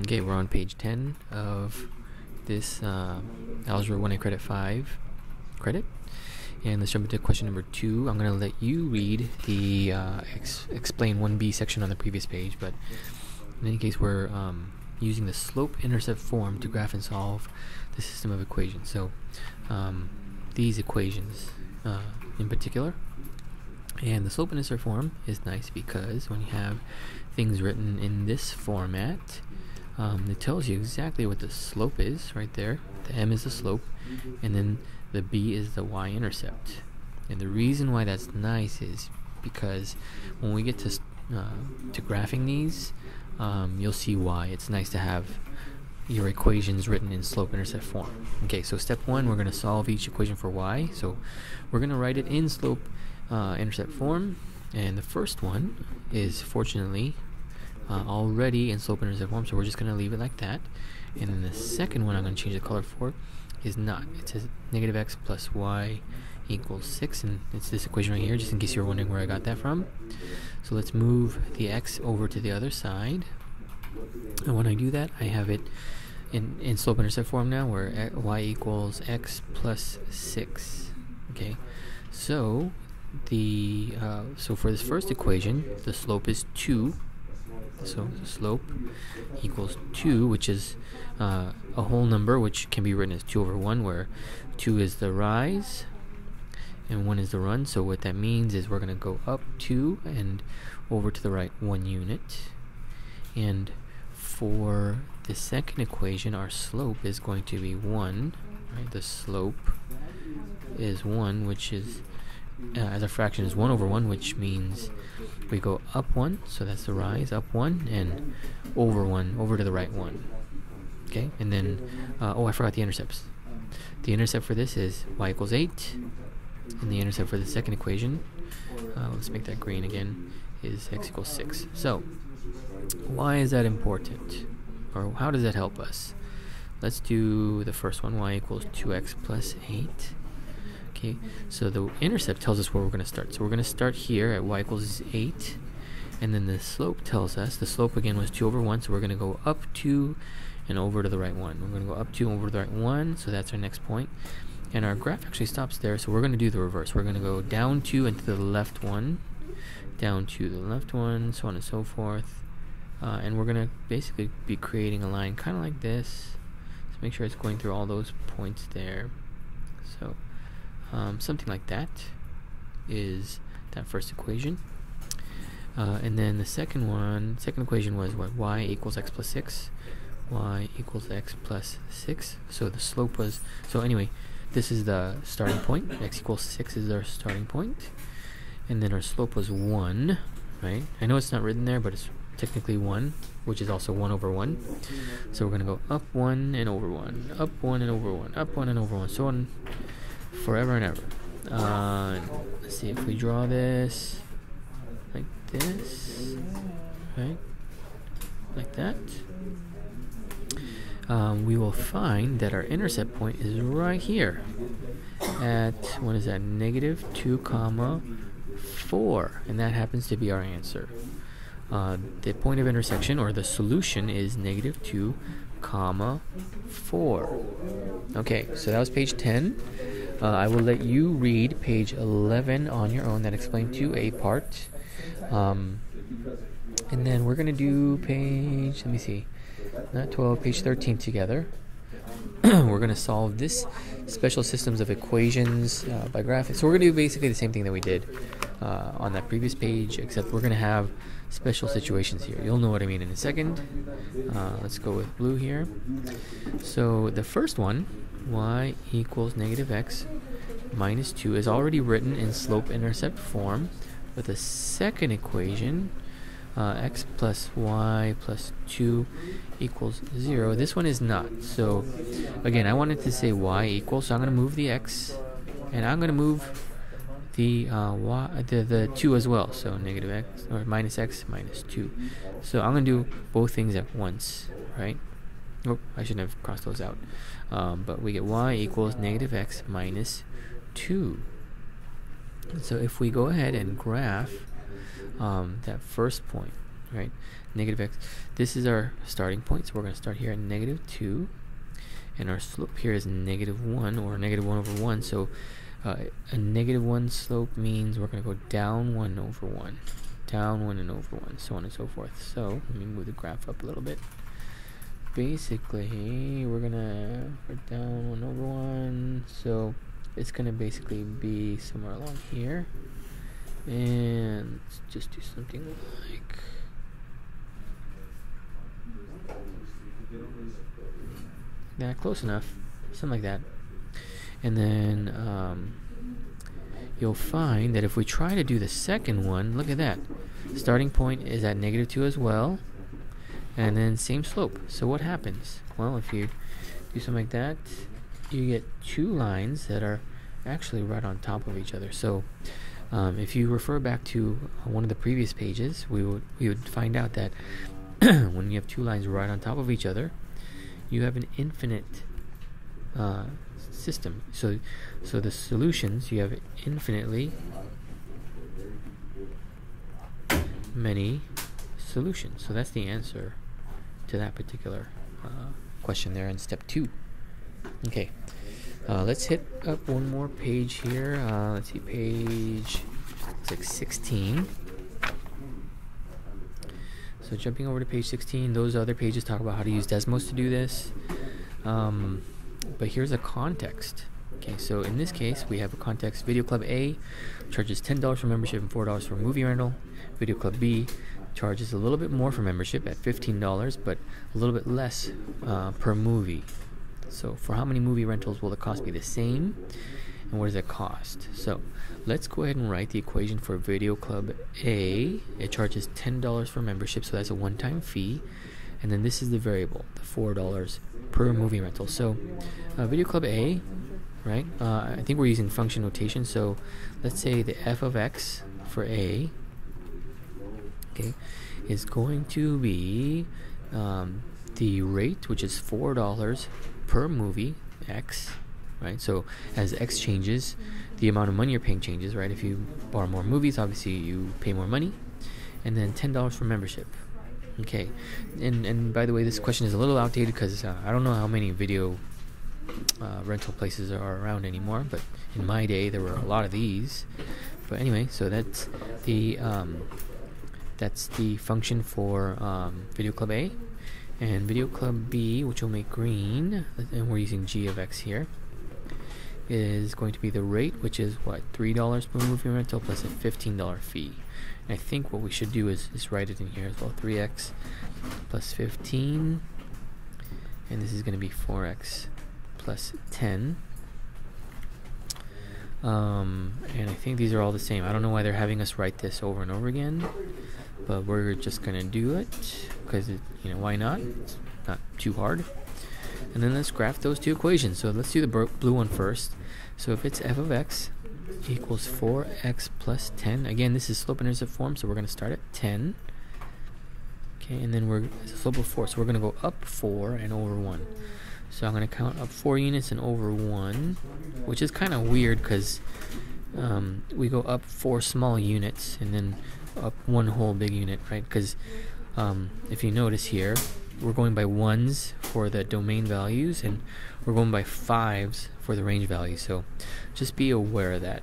Okay, we're on page 10 of this uh, Algebra 1A Credit 5 credit. And let's jump into question number two. I'm going to let you read the uh, ex explain 1b section on the previous page, but in any case, we're um, using the slope-intercept form to graph and solve the system of equations. So um, these equations uh, in particular. And the slope-intercept form is nice because when you have things written in this format, um, it tells you exactly what the slope is right there. The m is the slope, and then the b is the y-intercept. And the reason why that's nice is because when we get to uh, to graphing these, um, you'll see why it's nice to have your equations written in slope-intercept form. Okay, so step one, we're going to solve each equation for y. So we're going to write it in slope-intercept uh, form, and the first one is fortunately uh, already in slope intercept form, so we're just going to leave it like that. And then the second one I'm going to change the color for is not. It says negative x plus y equals 6, and it's this equation right here, just in case you're wondering where I got that from. So let's move the x over to the other side. And when I do that, I have it in, in slope intercept form now, where y equals x plus 6. Okay, so the uh, so for this first equation, the slope is 2 so the slope equals 2, which is uh, a whole number, which can be written as 2 over 1, where 2 is the rise and 1 is the run. So what that means is we're going to go up 2 and over to the right 1 unit. And for the second equation, our slope is going to be 1. Right? The slope is 1, which is uh, as a fraction is 1 over 1, which means we go up 1, so that's the rise, up 1, and over 1, over to the right 1. Okay, and then, uh, oh, I forgot the intercepts. The intercept for this is y equals 8, and the intercept for the second equation, uh, let's make that green again, is x equals 6. So, why is that important? Or how does that help us? Let's do the first one, y equals 2x plus 8 Okay, so the intercept tells us where we're going to start. So we're going to start here at y equals 8. And then the slope tells us, the slope again was 2 over 1, so we're going to go up 2 and over to the right 1. We're going to go up 2 and over to the right 1, so that's our next point. And our graph actually stops there, so we're going to do the reverse. We're going to go down 2 and to the left 1, down to the left 1, so on and so forth. Uh, and we're going to basically be creating a line kind of like this. So make sure it's going through all those points there. So um, something like that is that first equation. Uh, and then the second one, second equation was what? y equals x plus 6. y equals x plus 6. So the slope was, so anyway, this is the starting point. x equals 6 is our starting point. And then our slope was 1, right? I know it's not written there, but it's technically 1, which is also 1 over 1. So we're going to go up 1 and over 1, up 1 and over 1, up 1 and over 1, so on forever and ever. Uh, let's see if we draw this like this, right? Like that. Um, we will find that our intercept point is right here at what is that negative 2 comma 4 and that happens to be our answer uh, the point of intersection or the solution is negative 2 comma 4 okay so that was page 10 uh, I will let you read page 11 on your own that Explain 2A part. Um, and then we're going to do page, let me see, not 12, page 13 together. we're going to solve this special systems of equations uh, by graphics. So we're going to do basically the same thing that we did uh, on that previous page, except we're going to have special situations here. You'll know what I mean in a second. Uh, let's go with blue here. So the first one y equals negative x minus 2 is already written in slope-intercept form with a second equation uh, x plus y plus 2 equals 0. This one is not. So again, I wanted to say y equals, so I'm going to move the x and I'm going to move the uh, y, the, the 2 as well. So negative x or minus x minus 2. So I'm going to do both things at once, right? Oh, I shouldn't have crossed those out. Um, but we get y equals negative x minus 2. So if we go ahead and graph um, that first point, right? Negative x. This is our starting point, so we're going to start here at negative 2. And our slope here is negative 1, or negative 1 over 1. So uh, a negative 1 slope means we're going to go down 1 over 1. Down 1 and over 1, so on and so forth. So let me move the graph up a little bit. Basically, we're to put down 1 over 1. So it's to basically be somewhere along here. And let's just do something like that, close enough, something like that. And then um, you'll find that if we try to do the second one, look at that. Starting point is at negative 2 as well, and then same slope. So what happens? Well, if you do something like that, you get two lines that are actually right on top of each other. So um, if you refer back to one of the previous pages, we would we would find out that when you have two lines right on top of each other, you have an infinite uh, system. So so the solutions you have infinitely many solutions. So that's the answer to that particular uh, question there in step two. Okay. Uh, let's hit up one more page here. Uh, let's see, page like 16. So jumping over to page 16, those other pages talk about how to use Desmos to do this. Um, but here's a context. Okay, so in this case, we have a context. Video Club A charges $10 for membership and $4 for movie rental. Video Club B charges a little bit more for membership at $15, but a little bit less uh, per movie. So for how many movie rentals will the cost be the same? And what does it cost? So let's go ahead and write the equation for Video Club A. It charges $10 for membership, so that's a one-time fee. And then this is the variable, the $4 per movie rental. So uh, Video Club A, right? Uh, I think we're using function notation. So let's say the f of x for A, okay, is going to be um, the rate, which is $4 per movie x right? So as x changes the amount of money you're paying changes right? If you borrow more movies obviously you pay more money. And then $10 for membership. Okay. And and by the way this question is a little outdated because uh, i don't know how many video uh, rental places are around anymore but in my day there were a lot of these. But anyway so that's the um, that's the function for um, video club a and video club B, which will make green, and we're using g of x here, is going to be the rate, which is what, $3 per movie rental plus a $15 fee. And I think what we should do is, is write it in here as well 3x plus 15, and this is going to be 4x plus 10. Um, and I think these are all the same. I don't know why they're having us write this over and over again but we're just gonna do it because you know why not? It's not too hard. And then let's graph those two equations. So let's do the blue one first. So if it's f of x equals 4x plus 10 again this is slope intercept form so we're going to start at 10 okay and then we're slope of 4 so we're going to go up 4 and over 1 so I'm going to count up 4 units and over 1 which is kind of weird because um, we go up 4 small units and then up one whole big unit, right? Because um, if you notice here, we're going by ones for the domain values, and we're going by fives for the range values. So just be aware of that.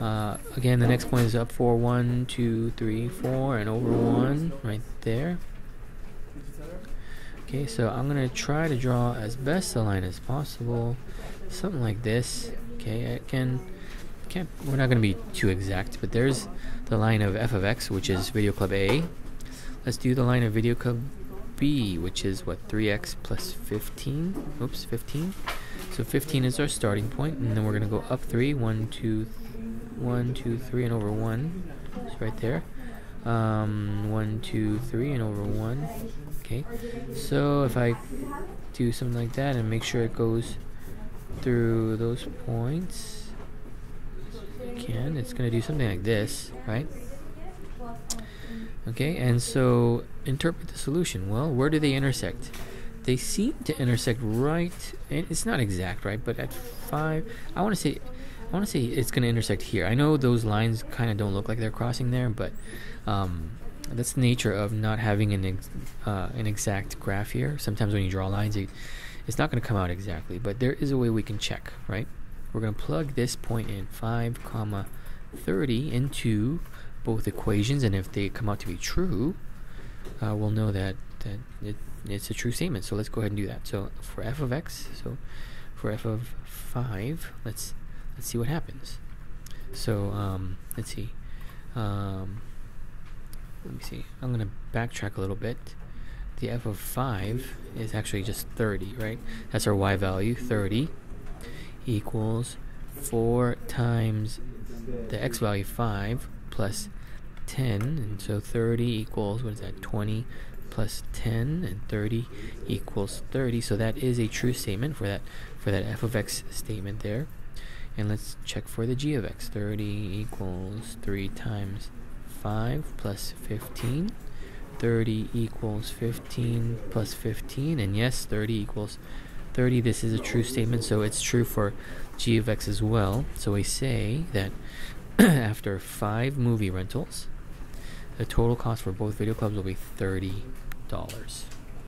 Uh, again, the next point is up for one, two, three, four, and over one right there. Okay, so I'm gonna try to draw as best a line as possible, something like this. Okay, I can can't. We're not gonna be too exact, but there's the line of f of x, which is Video Club A. Let's do the line of Video Club B, which is what 3x plus 15. Oops, 15. So 15 is our starting point, and then we're gonna go up three. three, one, two, one, two, three, and over one. It's right there. Um, one, two, three, and over one. Okay. So if I do something like that and make sure it goes through those points can, it's going to do something like this, right? Okay, and so interpret the solution. Well, where do they intersect? They seem to intersect right, it's not exact, right? But at 5, I want to say I want to say it's going to intersect here. I know those lines kind of don't look like they're crossing there, but um, that's the nature of not having an ex- uh, an exact graph here. Sometimes when you draw lines, it, it's not going to come out exactly, but there is a way we can check, right? We're going to plug this point in 5 comma 30 into both equations, and if they come out to be true, uh, we'll know that, that it, it's a true statement. So let's go ahead and do that. So for f of x, so for f of 5, let's let's see what happens. So um, let's see. Um, let me see. I'm going to backtrack a little bit. The f of 5 is actually just 30, right? That's our y value, 30 equals 4 times the x value 5 plus 10 and so 30 equals what is that 20 plus 10 and 30 equals 30 so that is a true statement for that for that f of x statement there. And let's check for the g of x. 30 equals 3 times 5 plus 15 30 equals 15 plus 15 and yes 30 equals 30 this is a true statement so it's true for g of x as well. So we say that after five movie rentals the total cost for both video clubs will be $30